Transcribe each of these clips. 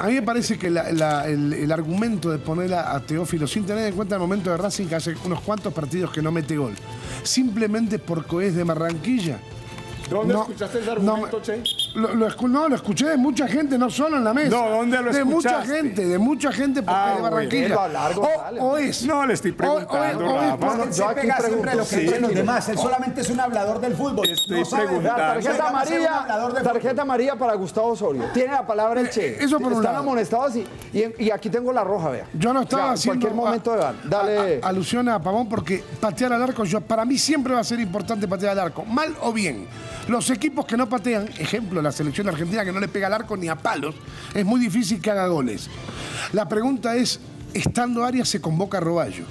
A mí me parece que la- la- el, el argumento de poner a, a Teófilo sin tener en cuenta el momento de Racing que hace unos cuantos partidos que no mete gol, simplemente porque es de Barranquilla. ¿Dónde No, escuchaste ese argumento, me- Che? Lo, lo escu- no, lo escuché de mucha gente, no solo en la mesa. No, ¿dónde lo De mucha gente, de mucha gente porque Ah, de Barranquilla. bueno. González. o, o es. No, le estoy o- o- preguntando, o es Rafa. por- Yo aquí pregunto, lo que sí, los demás. Él solamente es un hablador del fútbol. Estoy no sabe preguntando. jugar, Tarjeta amarilla, tarjeta amarilla para Gustavo Osorio. Tiene la palabra el Che. Eh, eso por un Están lado. amonestados y, y, y aquí tengo la roja, vea. Yo no estaba Ya, haciendo cualquier momento a-. Dale. a- a- alusión a Pavón porque patear al arco, yo, para mí siempre va a ser importante patear al arco, mal o bien. Los equipos que no patean, ejemplo, la selección argentina que no le pega al arco ni a palos, es muy difícil que haga goles. La pregunta es, estando Arias se convoca a Roballo.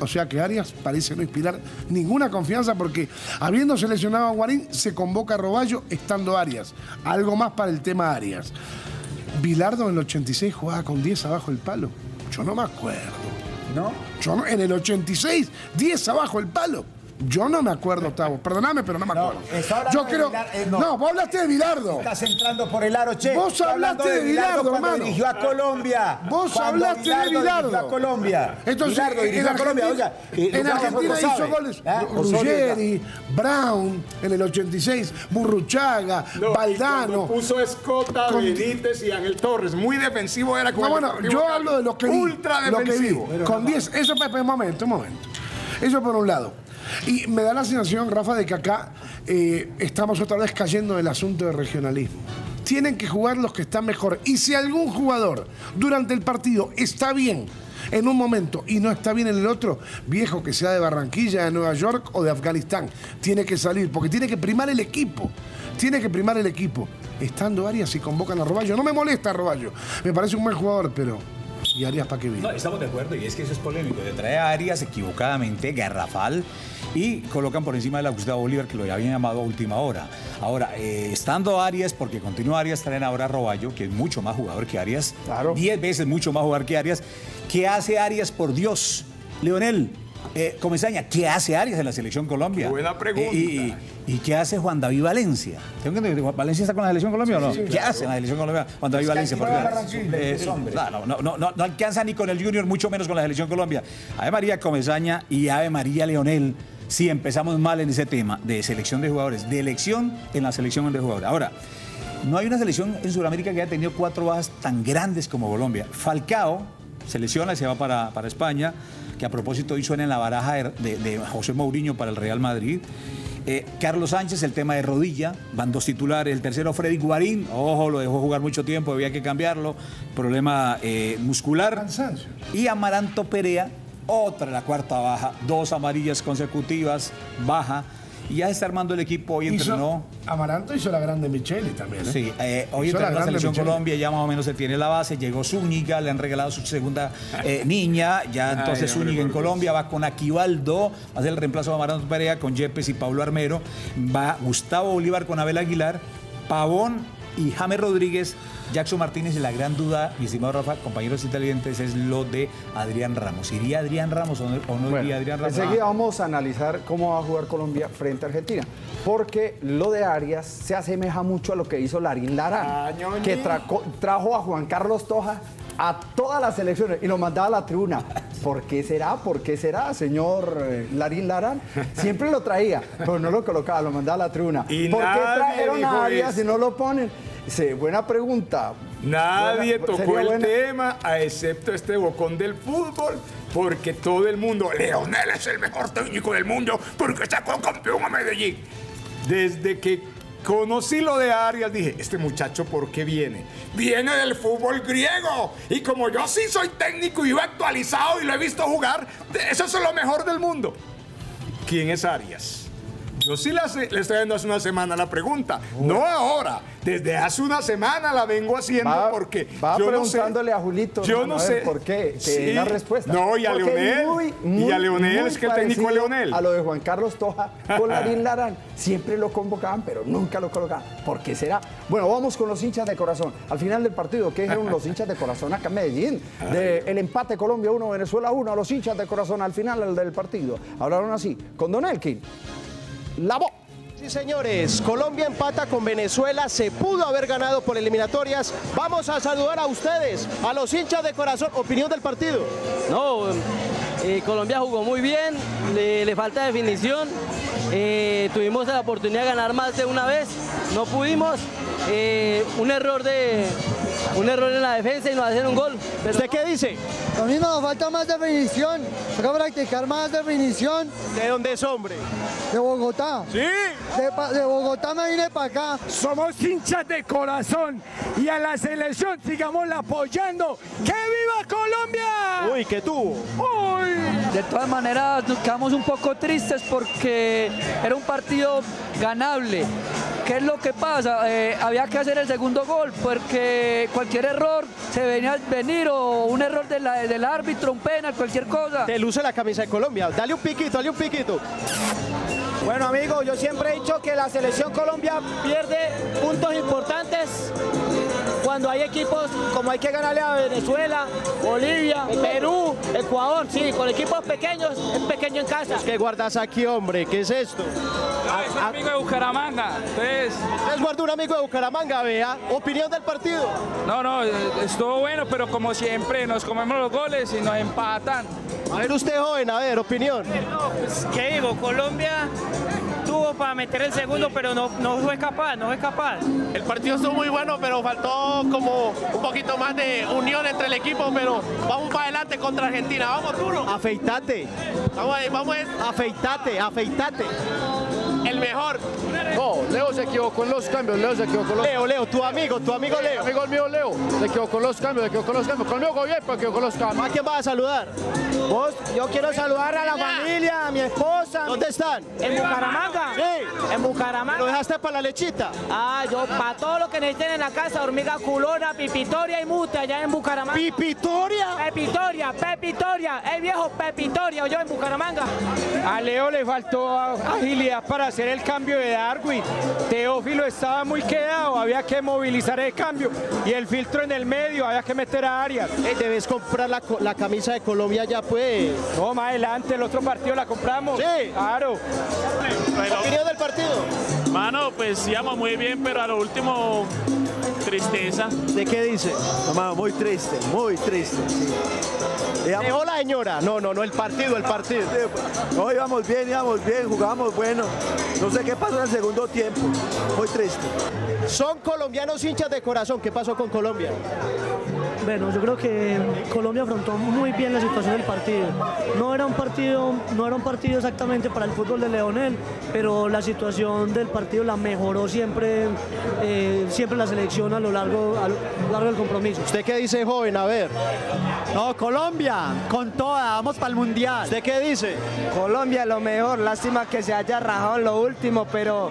O sea que Arias parece no inspirar ninguna confianza porque habiendo seleccionado a Guarín, se convoca a Roballo estando Arias. Algo más para el tema Arias. Bilardo en el 86 jugaba con 10 abajo el palo. Yo no me acuerdo. ¿No? Yo no- en el 86, 10 abajo el palo. Yo no me acuerdo, Tavo. Perdóname, pero no me No, acuerdo. está hablando Yo de creo. Vilar- eh, no. no. vos hablaste de Bilardo. Estás entrando por el aro, che. Vos hablaste de Bilardo, cuando hermano. dirigió a Colombia. Vos Cuando hablaste de Bilardo. dirigió a Colombia. Entonces, Bilardo en dirigió a Colombia. Oiga, eh, en Argentina hizo sabe. goles ¿Ah? Ruggeri, Brown en el 86, Burruchaga, No, Valdano. puso Escota, Con- Benítez y Ángel Torres. Muy defensivo era con No, bueno, yo hablo de lo que vi. Ultra lo que vi. defensivo. Con 10, eso, Pepe, un momento, un momento. Eso por un lado. Y me da la sensación, Rafa, de que acá eh, estamos otra vez cayendo en el asunto de regionalismo. Tienen que jugar los que están mejor. Y si algún jugador durante el partido está bien en un momento y no está bien en el otro, viejo que sea de Barranquilla, de Nueva York o de Afganistán, tiene que salir porque tiene que primar el equipo. Tiene que primar el equipo. Estando Arias y convocan a Roballo. No me molesta Roballo. Me parece un buen jugador, pero. ¿Y Arias para qué viene? No, estamos de acuerdo y es que eso es polémico. Le trae a Arias equivocadamente, garrafal, y colocan por encima de la Gustavo Bolívar, que lo habían llamado a última hora. Ahora, eh, estando Arias, porque continúa Arias, traen ahora a Roballo, que es mucho más jugador que Arias. Claro. Diez veces mucho más jugador que Arias. ¿Qué hace Arias, por Dios? Leonel. Eh, Comesaña, ¿qué hace Arias en la selección Colombia? Buena pregunta. Eh, y, y qué hace Juan David Valencia? ¿Tengo que ¿Valencia está con la selección Colombia o no? ¿Qué hace en la selección Colombia Juan David Valencia? Porque- es no, no, no, no alcanza ni con el Junior, mucho menos con la selección Colombia. Ave María Comesaña y Ave María Leonel, sí empezamos mal en ese tema de selección de jugadores, de elección en la selección de jugadores. Ahora, no hay una selección en Sudamérica que haya tenido cuatro bajas tan grandes como Colombia. Falcao se lesiona y se va para, para España, que a propósito hoy suena en la baraja de José Mourinho para el Real Madrid. Eh, Carlos Sánchez, el tema de rodilla, van dos titulares. El tercero, Freddy Guarín, ojo, lo dejó jugar mucho tiempo, había que cambiarlo, problema eh, muscular. Cansancio. Y Amaranto Perea, otra, la cuarta baja, dos amarillas consecutivas, baja. Y ya está armando el equipo, hoy Hizo- entrenó. Amaranto hizo la grande Micheli también. ¿eh? Sí, eh, hoy Hizo entra en la selección. Colombia, ya más o menos se tiene la base, llegó Zúñiga, le han regalado su segunda eh, niña, ya entonces hombre, Zúñiga en Colombia va con Aquivaldo, va a ser el reemplazo de Amaranto Perea con Yepes y Pablo Armero, va Gustavo Bolívar con Abel Aguilar, Pavón y James Rodríguez, Jackson Martínez y la gran duda, mi estimado Rafa, compañeros inteligentes, es lo de Adrián Ramos. ¿Iría Adrián Ramos o no, o no Bueno, iría Adrián Ramos? enseguida vamos a analizar cómo va a jugar Colombia frente a Argentina. Porque lo de Arias se asemeja mucho a lo que hizo Larín Larán, Ah, que traco- trajo a Juan Carlos Toja a todas las selecciones y lo mandaba a la tribuna. ¿Por qué será? ¿Por qué será, señor eh, Larín Larán? Siempre lo traía, pero no lo colocaba, lo mandaba a la tribuna. Y ¿Por qué trajeron a Arias si no lo ponen? Sí, buena pregunta. Nadie Buena- tocó el buena- tema, a excepto este bocón del fútbol, porque todo el mundo, Leonel es el mejor técnico del mundo, porque sacó campeón a Medellín. Desde que conocí lo de Arias, dije, este muchacho, ¿por qué viene? Viene del fútbol griego. Y como yo sí soy técnico y yo he actualizado y lo he visto jugar, eso es lo mejor del mundo. ¿Quién es Arias? Yo sí le, hace- le estoy dando hace una semana la pregunta. No ahora. Desde hace una semana la vengo haciendo Va- porque. va yo no sé- preguntándole a Julito, Yo no sé. por qué, que Sí. la respuesta. No, y a Porque es Leonel. muy, y muy, a Leonel muy es que el técnico parecido Leonel. A lo de Juan Carlos Toja con Larín Larán. Siempre lo convocaban, pero nunca lo colocaban. ¿Por qué será? Bueno, vamos con los hinchas de corazón. Al final del partido, ¿qué dijeron los hinchas de corazón acá en Medellín? De el empate Colombia 1, Venezuela 1, a los hinchas de corazón al final del partido. Hablaron así, con Don Elkin. La voz. Sí, señores, Colombia empata con Venezuela, se pudo haber ganado por eliminatorias. Vamos a saludar a ustedes, a los hinchas de corazón. Opinión del partido. No, eh, Colombia jugó muy bien, le, le falta definición. Eh, tuvimos la oportunidad de ganar más de una vez, no pudimos. Eh, un error de un error en la defensa y nos hacen un gol. Pero ¿Usted qué dice? A mí nos falta más definición, toca practicar más definición ¿De dónde es hombre? de Bogotá. Sí. De Bogotá me vine para acá. Somos hinchas de corazón y a la selección sigámosla apoyando. ¡Que viva Colombia! Uy, ¿qué tuvo? ¡Uy! De todas maneras, nos quedamos un poco tristes porque era un partido ganable. ¿Qué es lo que pasa? Eh, había que hacer el segundo gol porque cualquier error se venía a venir o un error de la- del árbitro, un penal, cualquier cosa. Te luce la camisa de Colombia. Dale un piquito, dale un piquito. Bueno amigos, yo siempre he dicho que la selección Colombia pierde puntos importantes cuando hay equipos como hay que ganarle a Venezuela, Bolivia, Perú, Ecuador, sí, con equipos pequeños, es pequeño en casa. ¿Qué guardas aquí, hombre? ¿Qué es esto? Es un amigo de Bucaramanga, entonces... Es guarda un amigo de Bucaramanga, vea. Opinión del partido. No, no, estuvo bueno, pero como siempre nos comemos los goles y nos empatan. A ver usted, joven, a ver, opinión. ¿Qué digo? Colombia tuvo para meter el segundo, pero no, no fue capaz, no fue capaz. El partido estuvo muy bueno, pero faltó como un poquito más de unión entre el equipo, pero vamos para adelante contra Argentina, vamos duro. Afeitate, Vamos ahí, vamos ahí. afeitate, afeitate. Mejor. No, Leo se equivocó en los cambios, Leo se equivocó en los Leo, Leo, tu amigo, tu amigo Leo. Amigo mío Leo, se equivocó en los cambios, se equivocó en los cambios. Conmigo jugó bien, pero equivocó en los cambios. ¿A quién vas a saludar? Vos, yo quiero saludar a la familia, a mi esposa. ¿Dónde están? ¿En Bucaramanga? Sí. En ¿Lo Bucaramanga. dejaste para la lechita? Ah, yo para todo lo que necesiten en la casa, hormiga culona, pipitoria y mute allá en Bucaramanga. ¿Pipitoria? Pepitoria, Pepitoria, el viejo Pepitoria, yo en Bucaramanga. A Leo le faltó agilidad para hacer el cambio de Darwin. Teófilo estaba muy quedado, había que movilizar el cambio. Y el filtro en el medio, había que meter a Arias. Eh, debes comprar la, co- la camisa de Colombia ya, pues. No, más adelante, el otro partido la compramos. Sí. Claro. Opinión del partido. Mano, pues íbamos muy bien, pero a lo último, tristeza. ¿De qué dice? Hermano, muy triste, muy triste. sí. Digamos, Dejó la señora. No, no, no, el partido, el partido. no íbamos bien, íbamos bien, jugábamos bueno. No sé qué pasó en el segundo tiempo. Muy triste. Son colombianos hinchas de corazón. ¿Qué pasó con Colombia? Bueno, yo creo que Colombia afrontó muy bien la situación del partido. No era un partido, no era un partido exactamente para el fútbol de Leonel, pero la situación del partido la mejoró siempre, eh, siempre la selección a lo largo, a lo largo del compromiso. ¿Usted qué dice, joven? A ver. No, Colombia, con toda, vamos para el Mundial. ¿Usted qué dice? Colombia lo mejor, lástima que se haya rajado en lo último, pero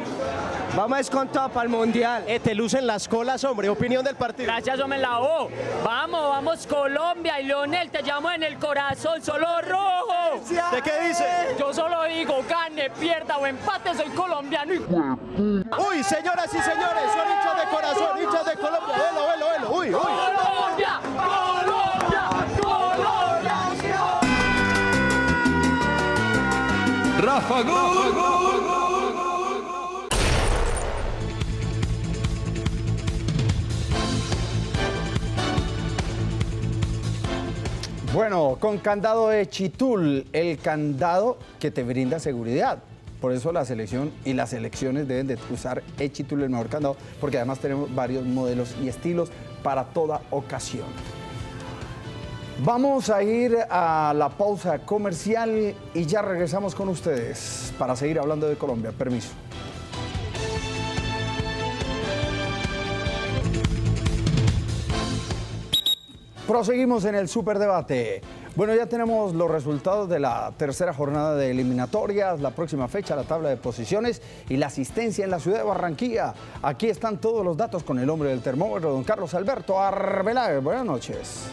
vamos con todo para el mundial. Eh, te lucen las colas, hombre. Opinión del partido. Gracias, hombre, la O. Vamos, vamos Colombia y Leonel, te llamo en el corazón, solo rojo. ¿Usted qué dice? Yo solo digo, gane, pierda o empate, soy colombiano y... Uy, señoras y señores, son hinchas de corazón, hinchas de Colombia. Velo, velo, velo. Uy, uy. Colombia, Colombia, Colombia. Rafa Gol. Bueno, con candado de el candado que te brinda seguridad. Por eso la selección y las selecciones deben de usar Echitul, el mejor candado, porque además tenemos varios modelos y estilos para toda ocasión. Vamos a ir a la pausa comercial y ya regresamos con ustedes para seguir hablando de Colombia. Permiso. Proseguimos en el superdebate. Bueno, ya tenemos los resultados de la tercera jornada de eliminatorias, la próxima fecha, la tabla de posiciones y la asistencia en la ciudad de Barranquilla. Aquí están todos los datos con el hombre del termómetro, don Carlos Alberto Arbeláez. Buenas noches.